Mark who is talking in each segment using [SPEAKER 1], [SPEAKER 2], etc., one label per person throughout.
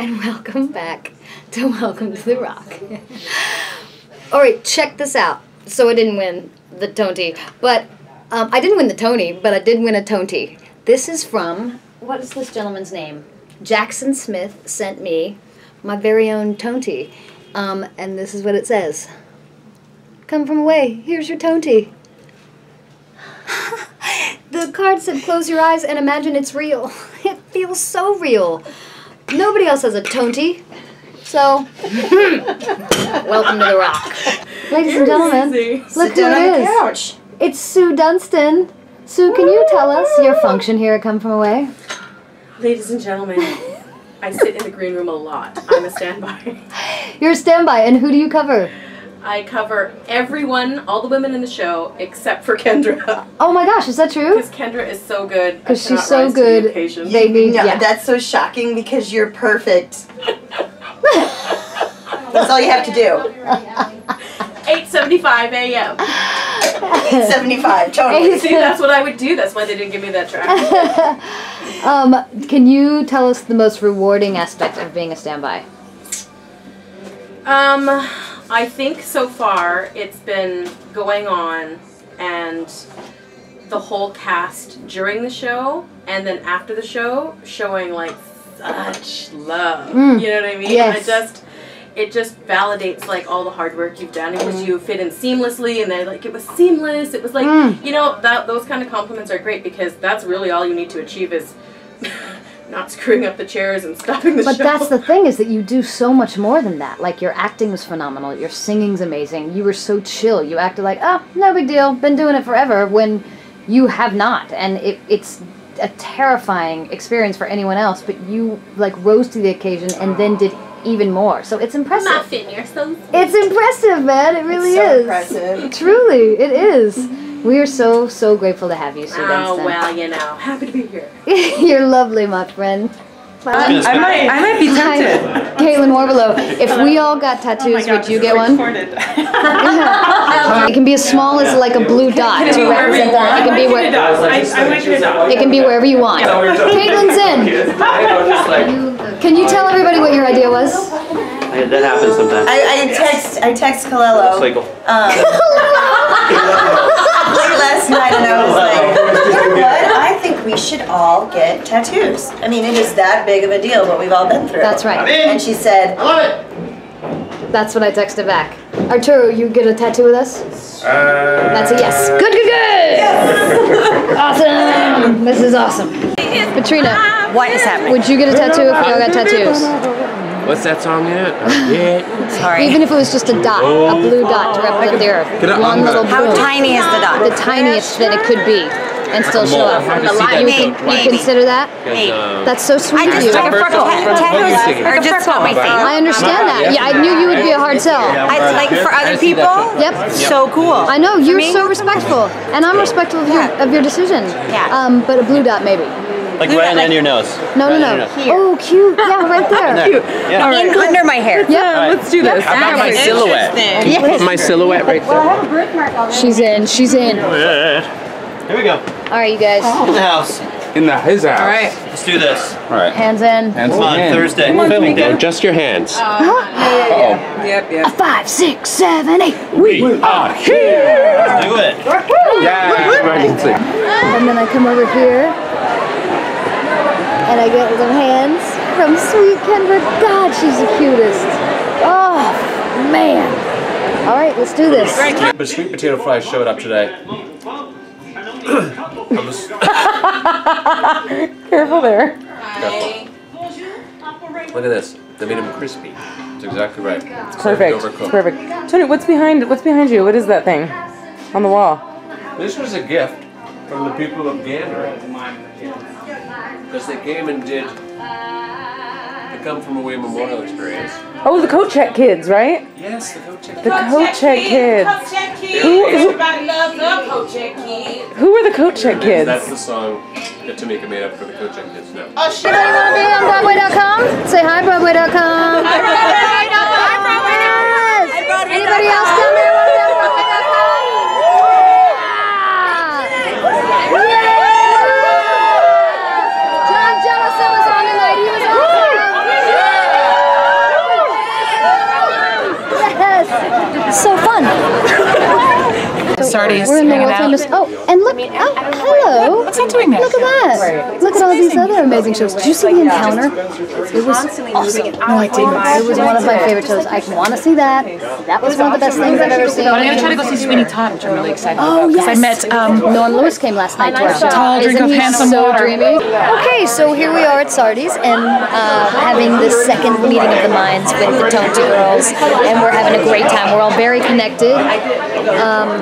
[SPEAKER 1] and welcome back to Welcome to the Rock. All right, check this out. So I didn't win the Tony, but um, I didn't win the Tony, but I did win a Tony. This is from what is this gentleman's name? Jackson Smith sent me my very own Tony, um, and this is what it says. Come from away. Here's your Tony. the card said, "Close your eyes and imagine it's real." It feels so real. Nobody else has a Tonty. So, welcome to the Rock. Ladies and gentlemen, look who it is.
[SPEAKER 2] couch.
[SPEAKER 1] It's Sue Dunstan. Sue, can you tell us your function here at Come From Away?
[SPEAKER 2] Ladies and gentlemen, I sit in the green room a lot. I'm a standby.
[SPEAKER 1] You're a standby, and who do you cover?
[SPEAKER 2] I cover everyone, all the women in the show, except for Kendra.
[SPEAKER 1] Oh my gosh, is that true?
[SPEAKER 2] Because Kendra is so good.
[SPEAKER 1] Because she's so
[SPEAKER 2] rise the
[SPEAKER 1] good,
[SPEAKER 2] occasion.
[SPEAKER 1] They need,
[SPEAKER 3] No,
[SPEAKER 1] yeah.
[SPEAKER 3] that's so shocking because you're perfect. that's all you have to do.
[SPEAKER 2] 8:75 a.m.
[SPEAKER 3] 875, totally.
[SPEAKER 2] See, that's what I would do. That's why they didn't give me that track.
[SPEAKER 1] Um, can you tell us the most rewarding aspect of being a standby?
[SPEAKER 2] Um, I think so far it's been going on and the whole cast during the show and then after the show showing like such love.
[SPEAKER 1] Mm,
[SPEAKER 2] You know what I mean?
[SPEAKER 1] yes.
[SPEAKER 2] It just it just validates like all the hard work you've done because you fit in seamlessly and they're like it was seamless. It was like
[SPEAKER 1] Mm.
[SPEAKER 2] you know that those kind of compliments are great because that's really all you need to achieve is not screwing up the chairs and stopping the
[SPEAKER 1] But
[SPEAKER 2] show.
[SPEAKER 1] But that's the thing is that you do so much more than that. Like your acting was phenomenal, your singing's amazing. You were so chill. You acted like, oh, no big deal. Been doing it forever. When you have not, and it, it's a terrifying experience for anyone else. But you like rose to the occasion and then did even more. So it's impressive.
[SPEAKER 2] Muffin, you're so
[SPEAKER 1] It's impressive, man. It really
[SPEAKER 3] so
[SPEAKER 1] is.
[SPEAKER 3] impressive.
[SPEAKER 1] Truly, it is. Mm-hmm. We are so so grateful to have you, Sue
[SPEAKER 2] Oh
[SPEAKER 1] Dunstan.
[SPEAKER 2] well, you know, happy to be here.
[SPEAKER 1] You're lovely, my friend.
[SPEAKER 4] I might, I might be tempted.
[SPEAKER 1] Caitlin Warbelo. If we all got tattoos, would you get one? It can be as small as like a blue dot to represent that. It can be where it can be wherever you want. Caitlin's in. Can you tell everybody what your idea was?
[SPEAKER 5] That happens sometimes.
[SPEAKER 3] I, I text I text Kalelo
[SPEAKER 5] Cycle.
[SPEAKER 3] um, late last night and I was like, you know what? I think we should all get tattoos. I mean, it is that big of a deal what we've all been through.
[SPEAKER 1] That's right.
[SPEAKER 3] And she said,
[SPEAKER 1] That's what I texted back. Arturo, you get a tattoo with us? Uh, That's a yes. Good, good, good. Yes. Awesome. This is awesome. Katrina,
[SPEAKER 6] What is happening?
[SPEAKER 1] would you get a tattoo if we all got tattoos?
[SPEAKER 7] What's that song yet? Uh, yeah.
[SPEAKER 6] Sorry.
[SPEAKER 1] Even if it was just a dot, a blue dot to represent the earth. One
[SPEAKER 7] I'm
[SPEAKER 1] little
[SPEAKER 6] How
[SPEAKER 1] boom.
[SPEAKER 6] tiny is the dot?
[SPEAKER 1] The tiniest that it could be. And still show up.
[SPEAKER 7] Hard to see
[SPEAKER 1] You,
[SPEAKER 6] Maybe,
[SPEAKER 1] you consider that?
[SPEAKER 6] Maybe.
[SPEAKER 7] um,
[SPEAKER 1] That's so sweet of you.
[SPEAKER 6] took a freckle. Tattoos are just not my thing.
[SPEAKER 1] I understand that. Yeah, I knew you would be a hard sell.
[SPEAKER 6] I like for other people.
[SPEAKER 1] Yep.
[SPEAKER 6] So cool.
[SPEAKER 1] I know you're so respectful, and I'm respectful of your of your decision.
[SPEAKER 6] Yeah.
[SPEAKER 1] Um, but a blue dot maybe.
[SPEAKER 5] Like right on the your nose.
[SPEAKER 1] No, no, no. Oh, cute. Yeah, right there. Cute.
[SPEAKER 5] Yeah.
[SPEAKER 6] In under my hair.
[SPEAKER 1] Yep.
[SPEAKER 4] Let's do this.
[SPEAKER 7] How about my silhouette? Can you put my silhouette right there?
[SPEAKER 1] She's in. She's in.
[SPEAKER 5] Here we go.
[SPEAKER 1] All right, you guys.
[SPEAKER 5] In the house.
[SPEAKER 7] In the his house.
[SPEAKER 4] All right.
[SPEAKER 5] Let's do this.
[SPEAKER 7] All right.
[SPEAKER 1] Hands in.
[SPEAKER 7] Hands
[SPEAKER 5] Come on,
[SPEAKER 7] in.
[SPEAKER 5] Thursday. Filming day.
[SPEAKER 7] Just your hands. Oh.
[SPEAKER 4] Yep, yep.
[SPEAKER 1] Five, six, seven, eight.
[SPEAKER 7] We are here.
[SPEAKER 5] Let's do it.
[SPEAKER 7] Yeah. everybody.
[SPEAKER 1] And then I come over here, and I get some hands from sweet Kendra. God, she's the cutest. Oh man. All right, let's do this.
[SPEAKER 7] But sweet potato fries showed up today. I was-
[SPEAKER 4] Careful there.
[SPEAKER 7] Look at this. They made them crispy. It's exactly right. It's
[SPEAKER 4] Perfect. It's perfect. Tony, what's behind what's behind you? What is that thing on the wall?
[SPEAKER 7] This was a gift from the people of Gander. Because they came and did the Come From Away Memorial Experience.
[SPEAKER 4] Oh, the coat check kids, right?
[SPEAKER 7] Yes, the coach.
[SPEAKER 4] The coat check kids.
[SPEAKER 2] kids.
[SPEAKER 4] Who- who-
[SPEAKER 2] Everybody loves the coat check kids.
[SPEAKER 4] Who are the coat check kids?
[SPEAKER 7] That's the song that Tamika made up for the coach and kids now.
[SPEAKER 1] Anybody oh, want to be on Broadway.com? Say hi, Broadway.com. Yes. Anybody else down there want to be on Broadway.com? Yeah. John Jellison was on tonight. He was awesome.
[SPEAKER 4] Sardi's
[SPEAKER 1] We're in the world
[SPEAKER 4] out.
[SPEAKER 1] famous. Oh, and look! Oh, hello!
[SPEAKER 4] What's that doing there?
[SPEAKER 1] Look at that! Look at all these other amazing shows. Did you see the Encounter? It was awesome. No, I didn't. It was one of my favorite shows. I want to see that. That was one of the best things I've ever seen.
[SPEAKER 4] I'm gonna try to go see Sweeney Todd, which I'm really excited
[SPEAKER 1] Oh,
[SPEAKER 4] about. Because I met um,
[SPEAKER 1] Norm Lewis came last night to our show.
[SPEAKER 4] Tall drink
[SPEAKER 1] Isn't
[SPEAKER 4] of handsome
[SPEAKER 1] so
[SPEAKER 4] water.
[SPEAKER 1] dreamy? Okay, so here we are at Sardi's and uh, having the second meeting of the minds with the Tonto girls, and we're having a great time. We're all very connected. Um,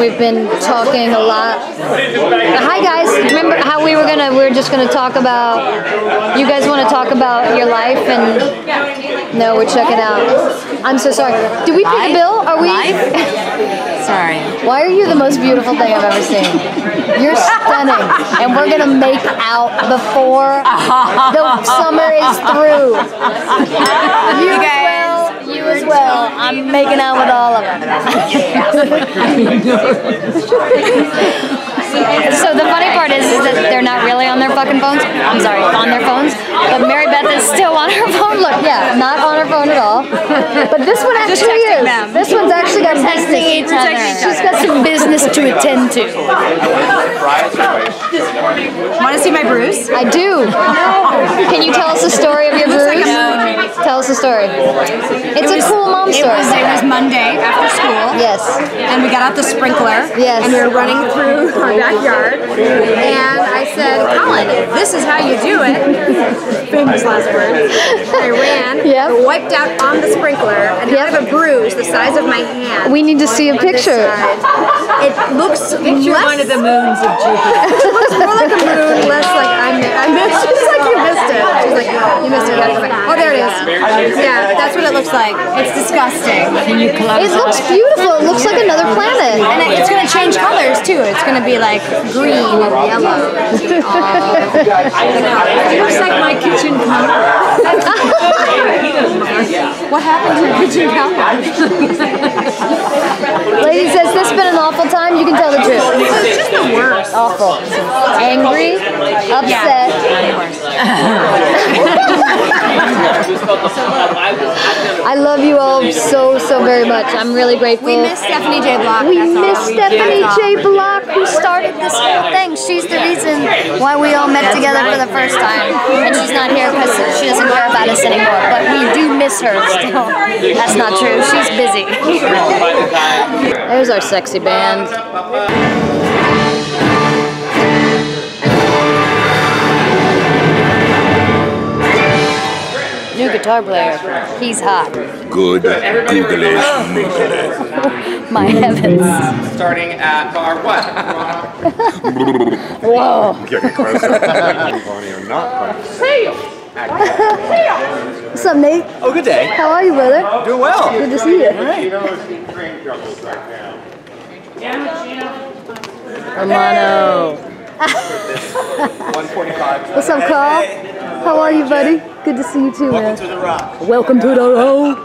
[SPEAKER 1] we've been talking a lot. Hi guys, remember how we were gonna? We were just gonna talk about. You guys want to talk about your life and? No, we're checking out. I'm so sorry. Did we pay the bill? Are we?
[SPEAKER 6] Sorry.
[SPEAKER 1] Why are you the most beautiful thing I've ever seen? You're stunning, and we're gonna make out before the summer is through. You
[SPEAKER 6] guys.
[SPEAKER 1] Well. You as well. I'm making out with all of them. So the funny part is, is that they're not really on their fucking phones. I'm sorry, on their phones. But Mary Beth is still on her phone. Look, yeah, not on her phone at all. But this one actually is.
[SPEAKER 6] them.
[SPEAKER 1] This one's actually got
[SPEAKER 6] Texting
[SPEAKER 1] business.
[SPEAKER 6] each other.
[SPEAKER 1] She's got some business to attend to.
[SPEAKER 6] Want to see my bruise?
[SPEAKER 1] I do. Can you tell us the story of your bruise? Tell us the story. It's a cool mom
[SPEAKER 6] It
[SPEAKER 1] story.
[SPEAKER 6] was, it was Monday after school.
[SPEAKER 1] Yes.
[SPEAKER 6] And we got out the sprinkler.
[SPEAKER 1] Yes.
[SPEAKER 6] And we were running through our backyard. And I said, Colin, this is how you do it, famous last words. I ran,
[SPEAKER 1] Yep.
[SPEAKER 6] Wiped out on the sprinkler, and now I have a bruise the size of my hand.
[SPEAKER 1] We need to see a picture.
[SPEAKER 6] It looks picture less, one of the moons of Jupiter. it looks more like a moon, less like I mi- I missed. She's like you missed it. She's like you missed it. You gotta go back. Oh, there it is. Yeah, that's what it looks like. It's disgusting. Can you
[SPEAKER 1] It looks beautiful. It looks like another planet.
[SPEAKER 6] and it- it's gonna change colors too. It's gonna be like green and yellow. Um, it looks like my kitchen counter. what happened to your kitchen counter?
[SPEAKER 1] Lady says this has been awful time. You can tell the truth.
[SPEAKER 6] It's just the worst.
[SPEAKER 1] Awful. Angry, upset. I love you all so, so very much. I'm really grateful.
[SPEAKER 6] We miss Stephanie J. Block.
[SPEAKER 1] We
[SPEAKER 6] that's
[SPEAKER 1] miss Stephanie J. Block, who started this whole thing. She's the reason why we all met together for the first time. And she's not here because she doesn't care about us anymore. But we do miss her still. That's not true. She's busy. There's our sexy band. New guitar player. He's hot.
[SPEAKER 8] Good Googleish Mooglish.
[SPEAKER 1] My heavens.
[SPEAKER 9] Um, starting at bar what?
[SPEAKER 1] Whoa.
[SPEAKER 8] Getting closer. Bonnie or not Bonnie.
[SPEAKER 1] What's up, Nate?
[SPEAKER 5] Oh, good day.
[SPEAKER 1] How are you, brother?
[SPEAKER 5] Doing well.
[SPEAKER 1] Good to see you. Romano. What's up, Carl? How are you, buddy? Good to see you too, man.
[SPEAKER 5] To the rock.
[SPEAKER 1] Welcome to the road.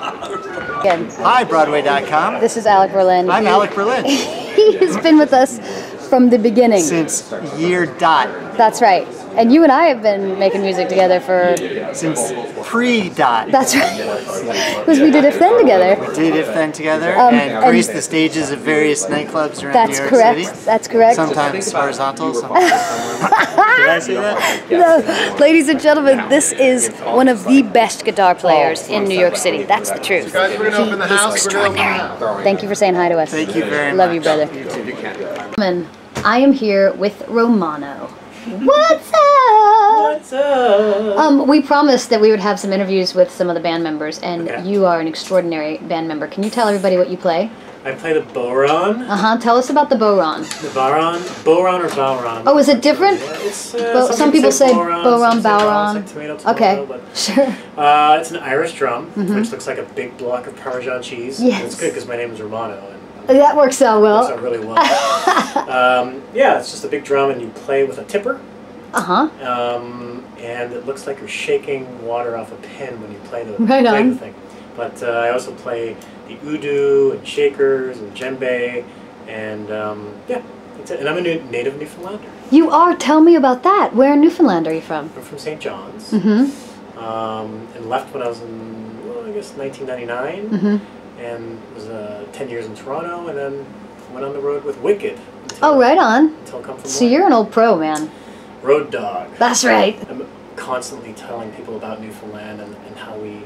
[SPEAKER 1] Again,
[SPEAKER 10] Hi, Broadway.com.
[SPEAKER 1] this is Alec Berlin.
[SPEAKER 10] I'm
[SPEAKER 1] He-
[SPEAKER 10] Alec Berlin.
[SPEAKER 1] He has been with us from the beginning.
[SPEAKER 10] Since year dot,
[SPEAKER 1] That's right. And you and I have been making music together for.
[SPEAKER 10] since pre dot.
[SPEAKER 1] That's right. Because we did If Then together.
[SPEAKER 10] We did if then together
[SPEAKER 1] Um,
[SPEAKER 10] and
[SPEAKER 1] and-
[SPEAKER 10] graced the stages of various nightclubs around
[SPEAKER 1] That's
[SPEAKER 10] New York
[SPEAKER 1] correct.
[SPEAKER 10] City.
[SPEAKER 1] That's correct.
[SPEAKER 10] Sometimes horizontal. Sometimes Did I say that?
[SPEAKER 1] No, ladies and gentlemen, this is one of the best guitar players in New York City. That's the truth. He is extraordinary. Thank you for saying hi to us.
[SPEAKER 10] Thank you very
[SPEAKER 1] Love
[SPEAKER 10] much.
[SPEAKER 1] Love you, brother. Gentlemen, I am here with Romano. What's up? What's up? Um, we promised that we would have some interviews with some of the band members, and
[SPEAKER 11] Okay.
[SPEAKER 1] you are an extraordinary band member. Can you tell everybody what you play?
[SPEAKER 11] I play the bodhrán.
[SPEAKER 1] Uh huh. Tell us about the bodhrán.
[SPEAKER 11] The Baron? Boron or Bowron?
[SPEAKER 1] Oh, is it different?
[SPEAKER 11] It's, uh,
[SPEAKER 1] Bo- some people say
[SPEAKER 11] Boron,
[SPEAKER 1] Boron,
[SPEAKER 11] some. It's like tomato, tomato,
[SPEAKER 1] Okay,
[SPEAKER 11] but-
[SPEAKER 1] sure.
[SPEAKER 11] Uh, it's an Irish drum,
[SPEAKER 1] Mhm.
[SPEAKER 11] which looks like a big block of Parmesan cheese.
[SPEAKER 1] Yes.
[SPEAKER 11] It's good because my name is Romano. And
[SPEAKER 1] That works out
[SPEAKER 11] it works
[SPEAKER 1] well.
[SPEAKER 11] out really well. um, yeah, it's just a big drum, and you play with a tipper.
[SPEAKER 1] Uh huh.
[SPEAKER 11] Um, and it looks like you're shaking water off a pen when you play the,
[SPEAKER 1] Right
[SPEAKER 11] play
[SPEAKER 1] on.
[SPEAKER 11] the thing. But uh, I also play the udu and shakers and djembe, and um, yeah, that's it. And I'm a new, native Newfoundlander.
[SPEAKER 1] You are. Tell me about that. Where in Newfoundland are you from?
[SPEAKER 11] I'm from St. John's,
[SPEAKER 1] Mm-hmm.
[SPEAKER 11] um, and left when I was in, well, I guess 1999,
[SPEAKER 1] Mm-hmm.
[SPEAKER 11] And was uh, 10 years in Toronto, and then went on the road with Wicked.
[SPEAKER 1] Oh, right on.
[SPEAKER 11] Until Come From
[SPEAKER 1] So you're an old pro, man.
[SPEAKER 11] Road Dog.
[SPEAKER 1] That's right.
[SPEAKER 11] I'm constantly telling people about Newfoundland and, and how we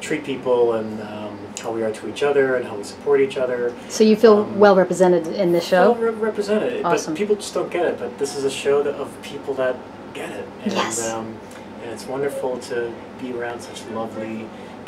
[SPEAKER 11] treat people and um, how we are to each other and how we support each other.
[SPEAKER 1] So you feel well represented in this
[SPEAKER 11] Well
[SPEAKER 1] show?
[SPEAKER 11] re- represented,
[SPEAKER 1] Awesome.
[SPEAKER 11] but people just don't get it. But this is a show that, of people that get it, and
[SPEAKER 1] Yes.
[SPEAKER 11] um, and it's wonderful to be around such lovely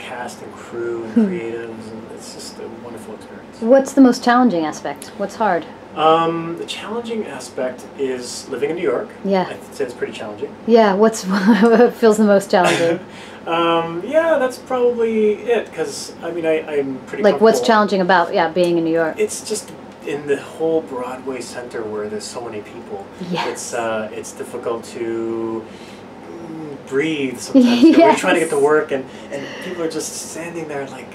[SPEAKER 11] cast and crew and
[SPEAKER 1] Hmm.
[SPEAKER 11] creatives, and it's just a wonderful experience.
[SPEAKER 1] What's the most challenging aspect? What's hard?
[SPEAKER 11] Um, the challenging aspect is living in New York.
[SPEAKER 1] Yeah.
[SPEAKER 11] I'd say it's pretty challenging.
[SPEAKER 1] Yeah, what's what feels the most challenging?
[SPEAKER 11] Um, yeah, that's probably it. Because I mean, I, I'm pretty.
[SPEAKER 1] like, what's challenging about yeah being in New York?
[SPEAKER 11] It's just in the whole Broadway Center where there's so many people.
[SPEAKER 1] Yes.
[SPEAKER 11] It's uh, it's difficult to breathe sometimes. Know, We're trying to get to work, and and people are just standing there like,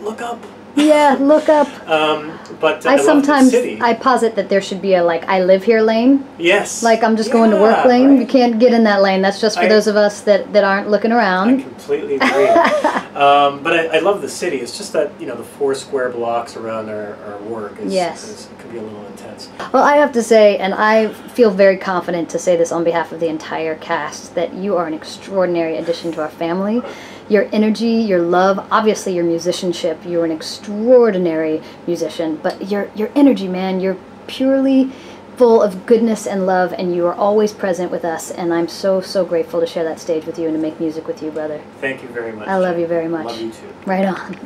[SPEAKER 11] look up.
[SPEAKER 1] yeah, look up.
[SPEAKER 11] Um, but uh,
[SPEAKER 1] I
[SPEAKER 11] the
[SPEAKER 1] sometimes. I posit that there should be a like I live here lane.
[SPEAKER 11] yes.
[SPEAKER 1] Like I'm just going to work lane.
[SPEAKER 11] right.
[SPEAKER 1] You can't get in that lane. That's just for
[SPEAKER 11] I-
[SPEAKER 1] those of us that, that aren't looking around.
[SPEAKER 11] I completely agree. um, but I, I love the city. It's just that you know the four square blocks around our, our work is,
[SPEAKER 1] Yes.
[SPEAKER 11] is could be a little intense.
[SPEAKER 1] Well, I have to say, and I feel very confident to say this on behalf of the entire cast, that you are an extraordinary addition to our family. Your energy, your love, obviously your musicianship, you're an extraordinary musician, but your your energy, man, you're purely full of goodness and love and you are always present with us and I'm so so grateful to share that stage with you and to make music with you, brother.
[SPEAKER 11] Thank you very much.
[SPEAKER 1] I love you very much.
[SPEAKER 11] Love you too.
[SPEAKER 1] Right on.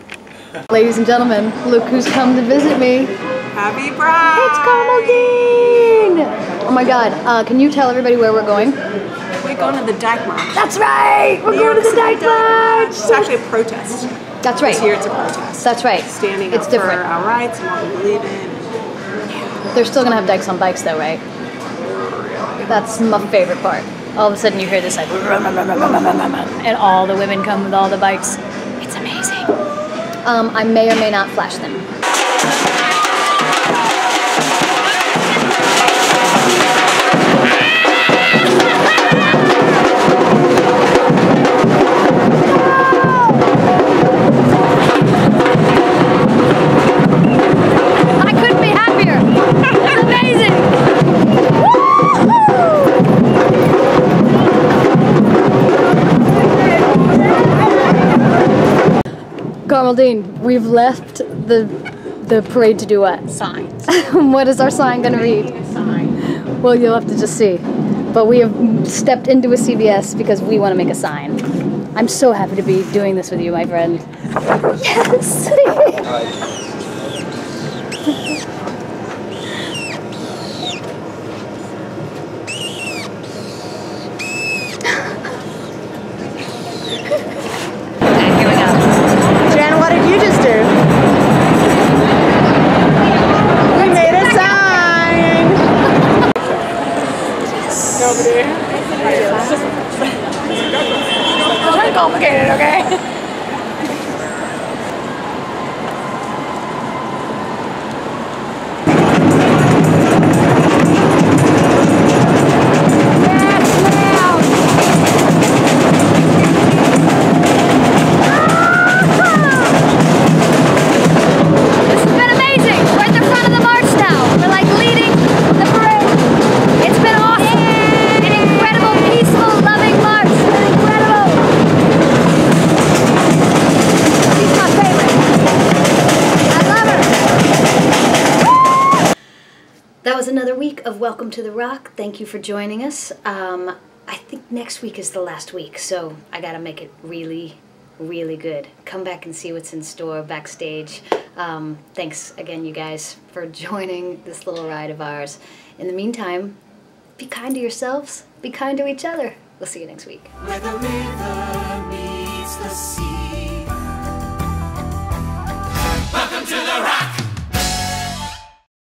[SPEAKER 1] Ladies and gentlemen, look who's come to visit me.
[SPEAKER 12] Happy Pride!
[SPEAKER 1] It's Carmel Dean! Oh my god, uh, can you tell everybody where we're going?
[SPEAKER 12] We're going to the Dyke March.
[SPEAKER 1] That's right! We're
[SPEAKER 12] New
[SPEAKER 1] going to the Dyke March!
[SPEAKER 12] It's actually a protest.
[SPEAKER 1] That's right.
[SPEAKER 12] This year it's a protest.
[SPEAKER 1] That's right.
[SPEAKER 12] Standing
[SPEAKER 1] It's
[SPEAKER 12] up
[SPEAKER 1] different.
[SPEAKER 12] for our rights and what we believe in.
[SPEAKER 1] They're still gonna have dykes on bikes though, right? That's my favorite part. All of a sudden you hear this like and all the women come with all the bikes. It's amazing. Um, I may or may not flash them. Carmel Dean, we've left the the parade to do what?
[SPEAKER 13] Signs.
[SPEAKER 1] what is our sign going to read?
[SPEAKER 13] Sign.
[SPEAKER 1] Well, you'll have to just see. But we have stepped into a CVS because we want to make a sign. I'm so happy to be doing this with you, my friend. Yes. Welcome to the Rock. Thank you for joining us. Um, I think next week is the last week, so I gotta make it really, really good. Come back and see what's in store backstage. Um, thanks again, you guys, for joining this little ride of ours. In the meantime, be kind to yourselves, be kind to each other. We'll see you next week.
[SPEAKER 14] Where the river meets the sea. Welcome to the